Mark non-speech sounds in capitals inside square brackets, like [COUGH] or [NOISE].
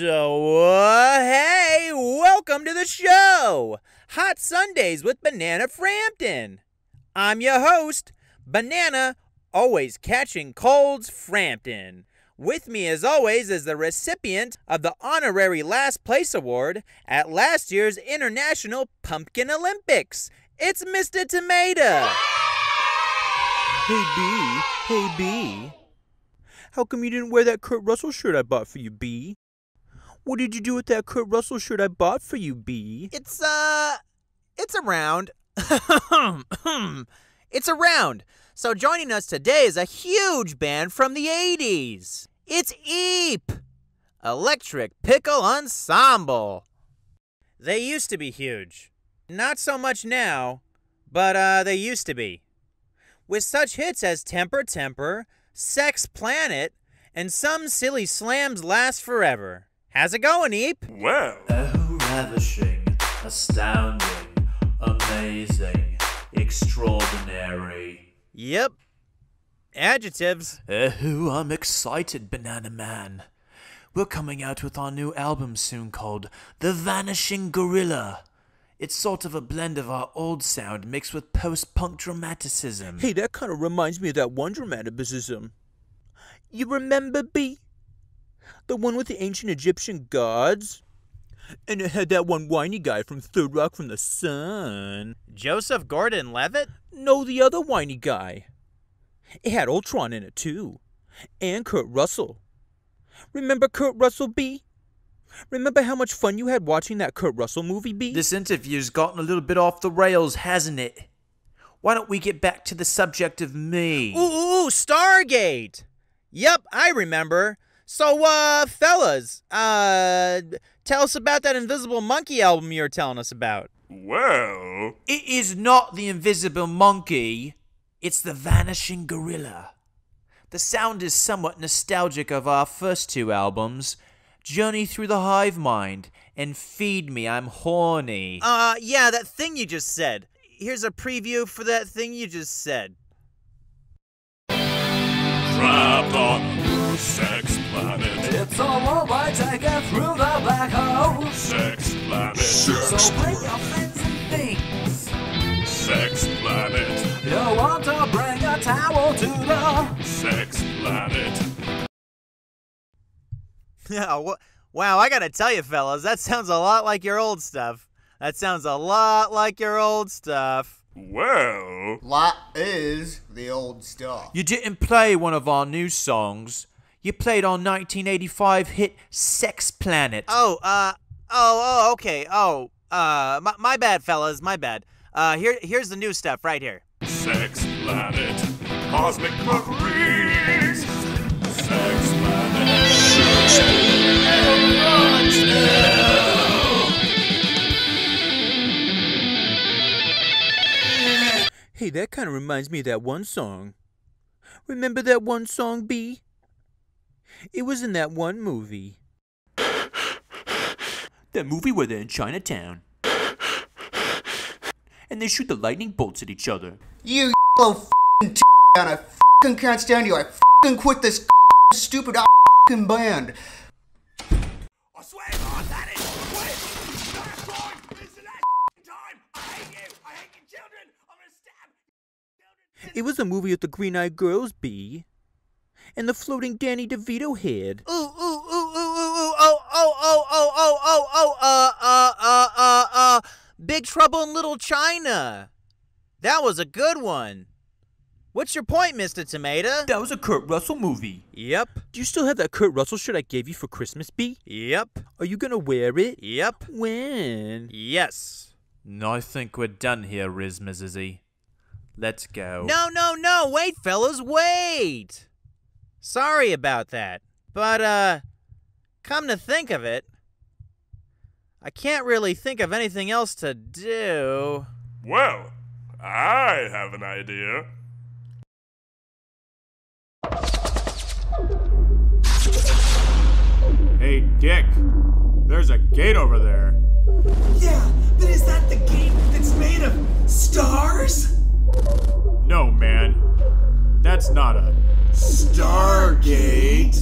So, uh, hey, welcome to the show! Hot Sundays with Banana Frampton. I'm your host, Banana, always catching colds Frampton. With me, as always, is the recipient of the honorary last place award at last year's International Pumpkin Olympics. It's Mr. Tomato. Hey, B. Hey, B. How come you didn't wear that Kurt Russell shirt I bought for you, B? What did you do with that Kurt Russell shirt I bought for you, B? It's, uh, it's around. [COUGHS] it's around. So joining us today is a huge band from the 80s. It's EEP, Electric Pickle Ensemble. They used to be huge. Not so much now, but, uh, they used to be. With such hits as Temper Temper, Sex Planet, and some silly slams last forever. How's it going, Eep? Well, Oh, ravishing, astounding, amazing, extraordinary. Yep. Adjectives. Oh, I'm excited, Banana Man. We're coming out with our new album soon called The Vanishing Gorilla. It's sort of a blend of our old sound mixed with post punk dramaticism. Hey, that kind of reminds me of that one dramaticism. You remember, B? The one with the ancient Egyptian gods? And it had that one whiny guy from Third Rock from the Sun. Joseph Gordon Levitt? No, the other whiny guy. It had Ultron in it, too. And Kurt Russell. Remember Kurt Russell, B? Remember how much fun you had watching that Kurt Russell movie, B? This interview's gotten a little bit off the rails, hasn't it? Why don't we get back to the subject of me? Ooh, ooh, ooh, Stargate. Yep, I remember. So, uh, fellas, uh, tell us about that Invisible Monkey album you were telling us about. well, It is not the invisible monkey, it's the vanishing gorilla. The sound is somewhat nostalgic of our first two albums, Journey Through the Hive Mind and Feed Me, I'm Horny. Uh, yeah, that thing you just said. Here's a preview for that thing you just said. trapped on a sex planet. It's all alright, take it through the black hole. Sex planet. So bring your friends and things. Sex planet. You want to bring a towel to the Sex planet. [LAUGHS] Yeah, wha- wow, I gotta tell you, fellas, that sounds a lot like your old stuff. That sounds a lot like your old stuff. Well, That is the old stuff. You didn't play one of our new songs. You played our 1985 hit Sex Planet. Oh, uh, oh, oh, okay. Oh, uh, my, my bad, fellas, my bad. Uh, here, here's the new stuff right here. sex planet. Cosmic cookeries. Sex planet. Hey, that kind of reminds me of that one song. Remember that one song, B? It was in that one movie. [LAUGHS] that movie where they're in Chinatown. And they shoot the lightning bolts at each other. You [LAUGHS] yellow f***ing t- and I f***ing can't stand you. I f***ing quit this [LAUGHS] stupid f***ing band. I swear to God, that is wait. Last time. This is the last time. I hate you. I hate your children. I'm gonna stab. It was a movie with the green eyed girls, B. And the floating Danny DeVito head. Ooh, ooh, ooh, ooh, ooh, ooh, oh, oh, oh, oh, oh, oh, oh, uh, uh, uh, uh, uh, Big Trouble in Little China. That was a good one. What's your point, Mr. Tomato? That was a Kurt Russell movie. Yep. Do you still have that Kurt Russell shirt I gave you for Christmas, B? Yep. Are you gonna wear it? Yep. When? Yes. No, I think we're done here, Riz Mizzy. Let's go. No, no, no. Wait, fellas, wait. Sorry about that. But, uh, come to think of it, I can't really think of anything else to do. Well, I have an idea. Hey, Dick. There's a gate over there. Yeah, but is that the gate that's made of stars? No, man. That's not a Stargate.